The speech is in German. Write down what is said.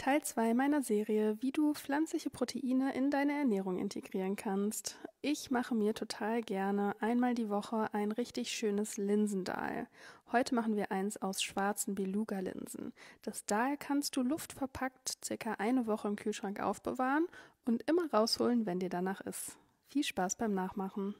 Teil 2 meiner Serie, wie du pflanzliche Proteine in deine Ernährung integrieren kannst. Ich mache mir total gerne einmal die Woche ein richtig schönes Linsendahl. Heute machen wir eins aus schwarzen Beluga-Linsen. Das Dahl kannst du luftverpackt circa eine Woche im Kühlschrank aufbewahren und immer rausholen, wenn dir danach ist. Viel Spaß beim Nachmachen.